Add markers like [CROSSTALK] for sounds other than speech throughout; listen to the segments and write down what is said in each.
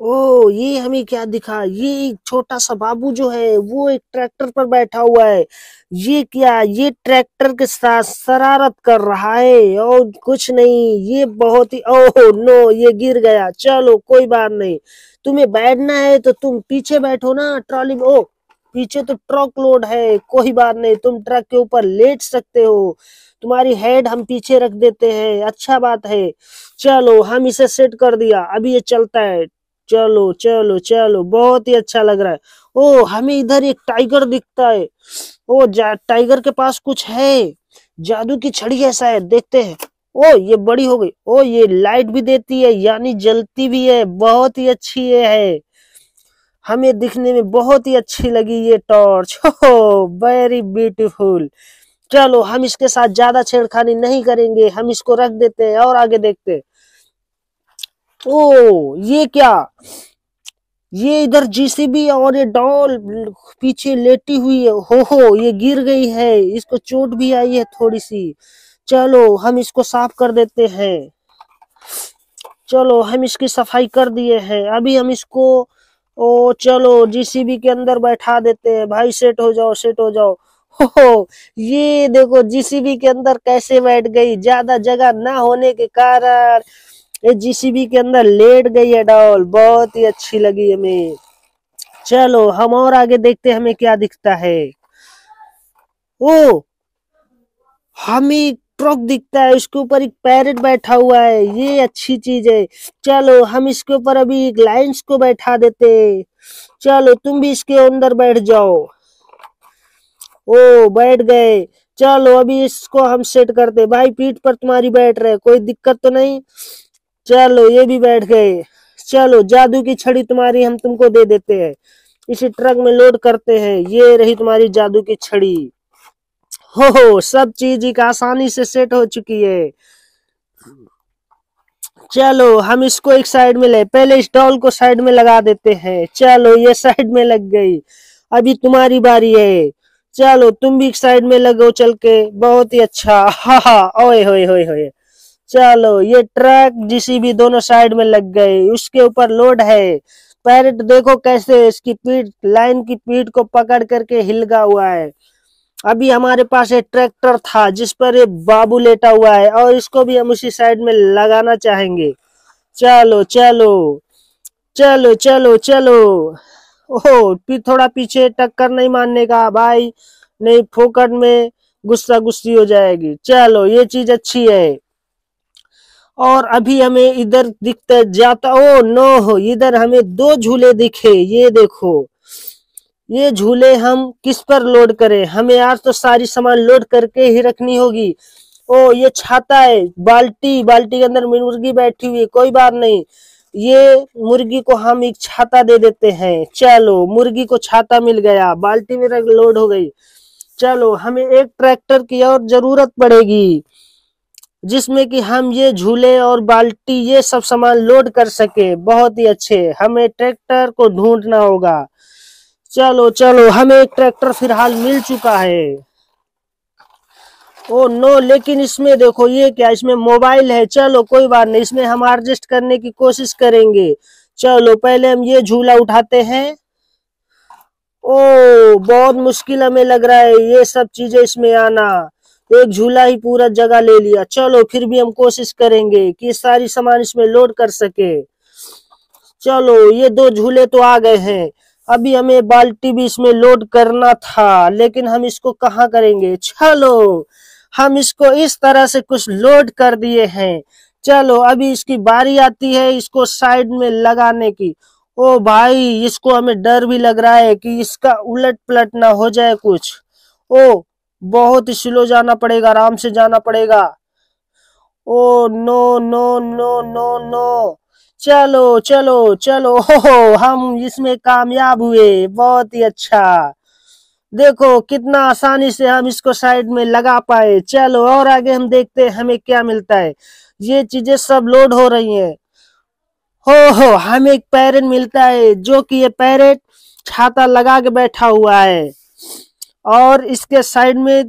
ओ ये हमें क्या दिखा? ये एक छोटा सा बाबू जो है, वो एक ट्रैक्टर पर बैठा हुआ है। ये क्या? ये ट्रैक्टर के साथ शरारत कर रहा है और कुछ नहीं। ये बहुत ही, ओह, नो, ये गिर गया। चलो, कोई बात नहीं। तुम्हें बैठना है तो तुम पीछे बैठो ना, ट्रॉली में। ओ पीछे तो ट्रक लोड है। कोई बात नहीं, तुम ट्रक के ऊपर लेट सकते हो। तुम्हारी हेड हम पीछे रख देते हैं। अच्छा बात है। चलो, हम इसे सेट कर दिया। अभी ये चलता है। चलो चलो चलो, बहुत ही अच्छा लग रहा है। ओ, हमें इधर एक टाइगर दिखता है। ओ टाइगर के पास कुछ है। जादू की छड़ी है देखते हैं। ओ, ये बड़ी हो गई। ओ, ये लाइट भी देती है, यानी जलती भी है। बहुत ही अच्छी ये है। हमें दिखने में बहुत ही अच्छी लगी ये टॉर्च [LAUGHS] हो वेरी ब्यूटीफुल चलो, हम इसके साथ ज़्यादा छेड़खानी नहीं करेंगे। हम इसको रख देते हैं और आगे देखते हैं। ओ ये क्या? ये इधर जीसीबी और ये डॉल पीछे लेटी हुई है। हो हो ये गिर गई है। इसको चोट भी आई है थोड़ी सी। चलो, हम इसको साफ़ कर देते हैं। चलो, हम इसकी सफ़ाई कर दिए हैं। अभी हम इसको, ओ, चलो, जीसीबी के अंदर बैठा देते हैं। भाई, सेट हो जाओ, सेट हो जाओ। हो ये देखो, जीसीबी के अंदर कैसे बैठ गई? ज़्यादा जगह ना होने के कारण ये जीसीबी के अंदर लेट गई है डॉल। बहुत ही अच्छी लगी हमें। चलो, हम और आगे देखते हैं हमें क्या दिखता है। ओ, हमें ट्रक दिखता है। उसके ऊपर एक पैरेट बैठा हुआ है। ये अच्छी चीज़ है। चलो, हम इसके ऊपर अभी एक लाइन्स को बैठा देते चलो, तुम भी इसके अंदर बैठ जाओ। ओ, बैठ गए। चलो, अभी इसको हम सेट करते भाई, पीठ पर तुम्हारी बैठ रहे कोई दिक्कत तो नहीं? चलो, ये भी बैठ गए। चलो, जादू की छड़ी तुम्हारी हम तुमको दे देते हैं। इसी ट्रक में लोड करते हैं। ये रही तुम्हारी जादू की छड़ी। हो हो, सब चीज़ एक आसानी से सेट हो चुकी है। चलो, हम इसको एक साइड में ले, पहले इस डॉल को साइड में लगा देते हैं। चलो, ये साइड में लग गई। अभी तुम्हारी बारी है। चलो, तुम भी एक साइड में लगो चल के। बहुत ही अच्छा। हा हा, ओए, होए होए होए। चलो, ये ट्रक जिसी भी दोनों साइड में लग गए, उसके ऊपर लोड है। पैरेट, देखो कैसे इसकी पीठ, लाइन की पीठ को पकड़ करके हिलगा हुआ है। अभी हमारे पास एक ट्रैक्टर था, जिस पर ये बाबू लेटा हुआ है, और इसको भी हम उसी साइड में लगाना चाहेंगे। चलो चलो चलो चलो चलो। ओहो थोड़ा पीछे टक्कर नहीं मानने का, भाई। नहीं, फोकट में गुस्सा गुस्सी हो जाएगी। चलो, ये चीज़ अच्छी है। और अभी हमें इधर दिखता जाता, ओ, नो हो, इधर हमें दो झूले दिखे, ये देखो। ये झूले हम किस पर लोड करें? हमें आज तो सारी सामान लोड करके ही रखनी होगी। ओ, ये छाता है, बाल्टी बाल्टी के अंदर मुर्गी बैठी हुई है, कोई बात नहीं। ये मुर्गी को हम एक छाता दे देते हैं। चलो, मुर्गी को छाता मिल गया, बाल्टी में लोड हो गई। चलो, हमें एक ट्रैक्टर की और ज़रूरत पड़ेगी। जिसमें कि हम ये झूले और बाल्टी, ये सब सामान लोड कर सके। बहुत ही अच्छे। हमें ट्रैक्टर को ढूंढना होगा। चलो चलो, हमें एक ट्रैक्टर फ़िलहाल मिल चुका है। ओ, नो, लेकिन इसमें देखो, ये क्या, इसमें मोबाइल है। चलो, कोई बात नहीं, इसमें हम एडजस्ट करने की कोशिश करेंगे। चलो, पहले हम ये झूला उठाते हैं। ओ, बहुत मुश्किल हमें लग रहा है ये सब चीज़ें इसमें आना। एक झूला ही पूरा जगह ले लिया। चलो, फिर भी हम कोशिश करेंगे कि सारी सामान इसमें लोड कर सके। चलो, ये दो झूले तो आ गए हैं। अभी हमें बाल्टी भी इसमें लोड करना था, लेकिन हम इसको कहाँ करेंगे? चलो, हम इसको इस तरह से कुछ लोड कर दिए हैं। चलो, अभी इसकी बारी आती है इसको साइड में लगाने की। ओ भाई, इसको हमें डर भी लग रहा है कि इसका उलट पलट ना हो जाए कुछ। ओ बहुत स्लो जाना पड़ेगा, आराम से जाना पड़ेगा। ओ no no no no no चलो चलो चलो, हो हम इसमें कामयाब हुए, बहुत ही अच्छा। देखो, कितना आसानी से हम इसको साइड में लगा पाए। चलो, और आगे हम देखते हैं, हमें क्या मिलता है। ये चीज़ें सब लोड हो रही हैं। हो हो, हमें एक पैरेट मिलता है, जो कि ये पैरेट छाता लगा के बैठा हुआ है। और इसके साइड में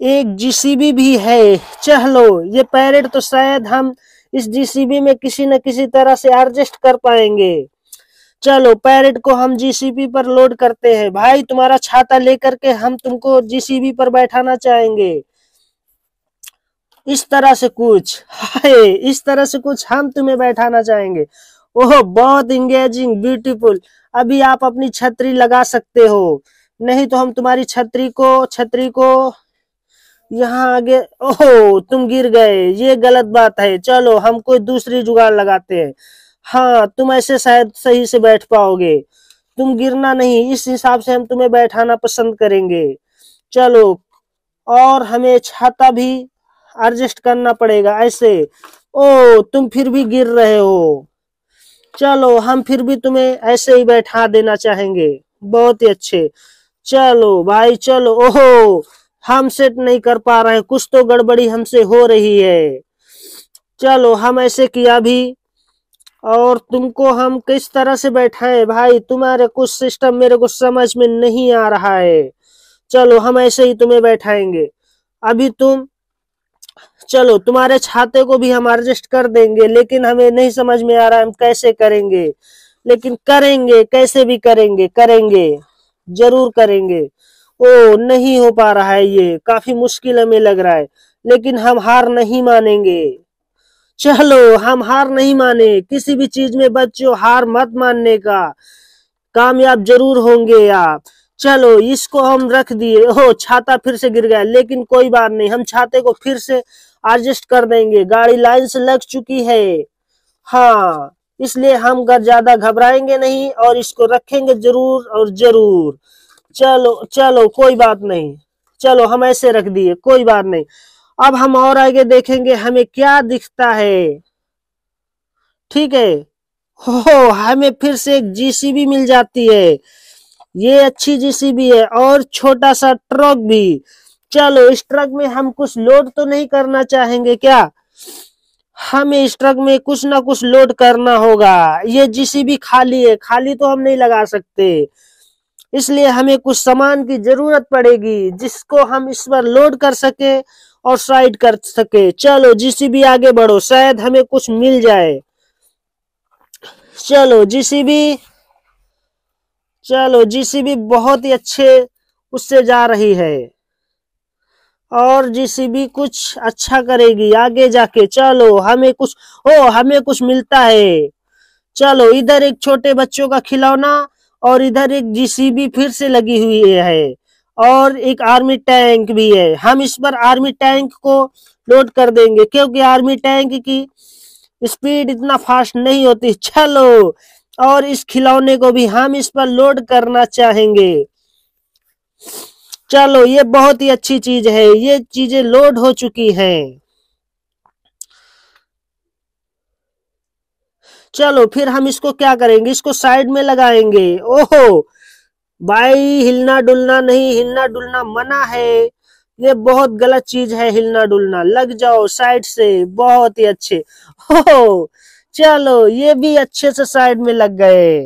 एक जीसीबी भी है। चलो ये पैरेट तो शायद हम इस जीसीबी में किसी न किसी तरह से एडजस्ट कर पाएँगे। चलो, पैरेट को हम जीसीबी पर लोड करते हैं। भाई, तुम्हारा छाता लेकर के हम तुमको जीसीबी पर बैठाना चाहेंगे। इस तरह से कुछ, हाय, इस तरह से कुछ हम तुम्हें बैठाना चाहेंगे। ओह, बहुत इंगेजिंग ब्यूटीफुल अभी आप अपनी छतरी लगा सकते हो। नहीं तो हम तुम्हारी छतरी को छतरी को यहाँ आगे, ओहो, तुम गिर गए। ये गलत बात है। चलो, हम कोई दूसरी जुगाड़ लगाते हैं। हाँ तुम ऐसे शायद सही से बैठ पाओगे। तुम गिरना नहीं, इस हिसाब से हम तुम्हें बैठाना पसंद करेंगे। चलो, और हमें छाता भी एडजस्ट करना पड़ेगा ऐसे। ओ, तुम फिर भी गिर रहे हो। चलो, हम फिर भी तुम्हें ऐसे ही बैठा देना चाहेंगे। बहुत ही अच्छे। चलो भाई, चलो। ओहो, हम सेट नहीं कर पा रहे कुछ तो गड़बड़ी हमसे हो रही है। चलो, हम ऐसे किया भी। और तुमको हम किस तरह से बैठाए? भाई, तुम्हारे कुछ सिस्टम मेरे को समझ में नहीं आ रहा है। चलो, हम ऐसे ही तुम्हें बैठाएँगे। अभी तुम, चलो, तुम्हारे छाते को भी हम एडजस्ट कर देंगे, लेकिन हमें नहीं समझ में आ रहा हम कैसे करेंगे। लेकिन करेंगे, कैसे भी करेंगे करेंगे। ज़रूर करेंगे। ओ, नहीं हो पा रहा है ये। काफ़ी मुश्किल हमें लग रहा है, लेकिन हम हार नहीं मानेंगे। चलो, हम हार नहीं माने। किसी भी चीज़ में बच्चों, हार मत मानने का। कामयाब ज़रूर होंगे आप। चलो, इसको हम रख दिए। हो छाता फिर से गिर गया, लेकिन कोई बात नहीं। हम छाते को फिर से एडजस्ट कर देंगे। गाड़ी लाइन से लग चुकी है। हाँ। इसलिए हम घर ज़्यादा घबराएँगे नहीं और इसको रखेंगे ज़रूर और ज़रूर। चलो चलो, कोई बात नहीं। चलो, हम ऐसे रख दिए, कोई बात नहीं। अब हम और आगे देखेंगे, हमें क्या दिखता है। ठीक है? हो, हमें फिर से एक जीसीबी मिल जाती है। ये अच्छी जीसीबी है और छोटा सा ट्रक भी। चलो, इस ट्रक में हम कुछ लोड तो नहीं करना चाहेंगे क्या? हमें इस ट्रक में कुछ ना कुछ लोड करना होगा। ये जीसीबी खाली है, खाली तो हम नहीं लगा सकते। इसलिए हमें कुछ सामान की ज़रूरत पड़ेगी, जिसको हम इस पर लोड कर सके और साइड कर सके। चलो जीसीबी आगे बढ़ो, शायद हमें कुछ मिल जाए। चलो जीसीबी चलो जीसीबी बहुत ही अच्छे उससे जा रही है। और जीसीबी कुछ अच्छा करेगी, आगे जाके, चलो, हमें कुछ, ओ, हमें कुछ मिलता है। चलो, इधर एक छोटे बच्चों का खिलौना और इधर एक जीसीबी फिर से लगी हुई है और एक आर्मी टैंक भी है। हम इस पर आर्मी टैंक को लोड कर देंगे, क्योंकि आर्मी टैंक की स्पीड इतना फास्ट नहीं होती। चलो, और इस खिलौने को भी हम इस पर लोड करना चाहेंगे। चलो, ये बहुत ही अच्छी चीज़ है, ये चीज़ें लोड हो चुकी हैं। चलो, फिर हम इसको क्या करेंगे? इसको साइड में लगाएँगे। ओहो! भाई हिलना डुलना नहीं हिलना डुलना मना है। ये बहुत गलत चीज़ है हिलना डुलना लग जाओ साइड से, बहुत ही अच्छे। हो चलो, ये भी अच्छे से साइड में लग गए।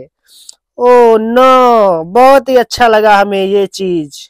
ओ नो, बहुत ही अच्छा लगा हमें ये चीज़।